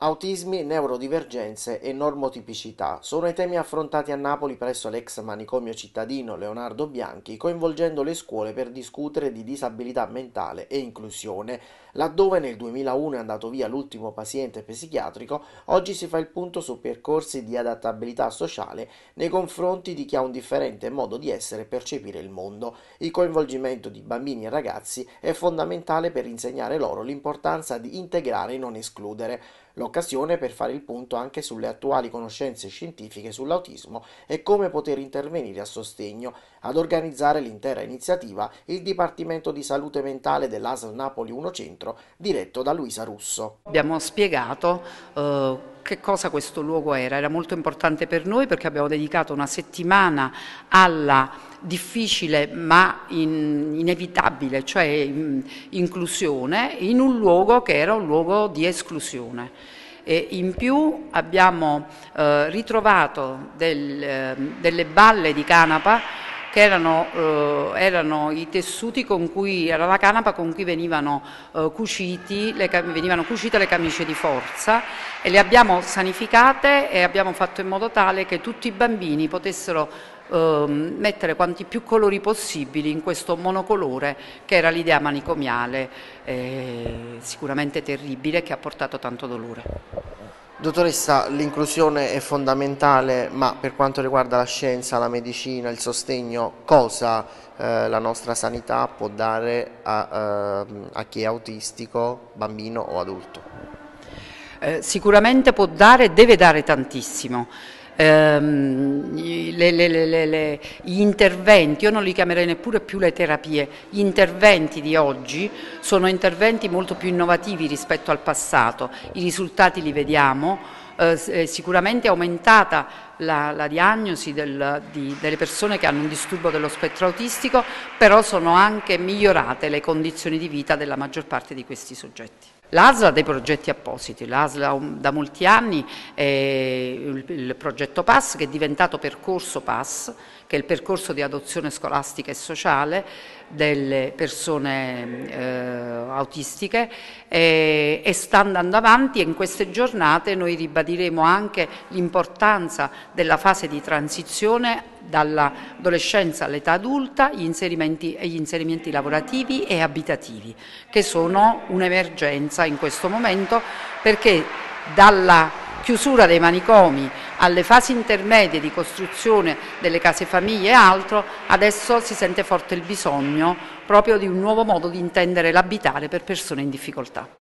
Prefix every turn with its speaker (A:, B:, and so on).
A: Autismi, neurodivergenze e normotipicità sono i temi affrontati a Napoli presso l'ex manicomio cittadino Leonardo Bianchi, coinvolgendo le scuole per discutere di disabilità mentale e inclusione. Laddove nel 2001 è andato via l'ultimo paziente psichiatrico, oggi si fa il punto su percorsi di adattabilità sociale nei confronti di chi ha un differente modo di essere e percepire il mondo. Il coinvolgimento di bambini e ragazzi è fondamentale per insegnare loro l'importanza di integrare e non escludere l'occasione per fare il punto anche sulle attuali conoscenze scientifiche sull'autismo e come poter intervenire a sostegno. Ad organizzare l'intera iniziativa il Dipartimento di Salute Mentale dell'ASL Napoli 1 Centro, diretto da Luisa Russo.
B: Abbiamo spiegato eh, che cosa questo luogo era, era molto importante per noi perché abbiamo dedicato una settimana alla difficile ma in, inevitabile, cioè in, inclusione, in un luogo che era un luogo di esclusione. E in più abbiamo eh, ritrovato del, eh, delle balle di canapa che erano, eh, erano, i tessuti con cui, era la canapa con cui venivano, eh, cuciti, le, venivano cucite le camicie di forza e le abbiamo sanificate e abbiamo fatto in modo tale che tutti i bambini potessero eh, mettere quanti più colori possibili in questo monocolore che era l'idea manicomiale eh, sicuramente terribile che ha portato tanto dolore.
A: Dottoressa, l'inclusione è fondamentale, ma per quanto riguarda la scienza, la medicina, il sostegno, cosa eh, la nostra sanità può dare a, eh, a chi è autistico, bambino o adulto?
B: Eh, sicuramente può dare e deve dare tantissimo ehm, le, le, le, gli interventi, io non li chiamerei neppure più le terapie, gli interventi di oggi sono interventi molto più innovativi rispetto al passato, i risultati li vediamo, eh, sicuramente è aumentata la, la diagnosi del, di, delle persone che hanno un disturbo dello spettro autistico, però sono anche migliorate le condizioni di vita della maggior parte di questi soggetti. L'ASL ha dei progetti appositi, l'ASL da molti anni è il, progetto PASS che è diventato percorso PASS, che è il percorso di adozione scolastica e sociale delle persone eh, autistiche e, e, sta andando avanti e in queste giornate noi ribadiremo anche l'importanza della fase di transizione dall'adolescenza all'età adulta gli inserimenti, gli inserimenti lavorativi e abitativi, che sono un'emergenza in questo momento perché dalla chiusura dei manicomi alle fasi intermedie di costruzione delle case famiglie e altro, adesso si sente forte il bisogno proprio di un nuovo modo di intendere l'abitare per persone in difficoltà.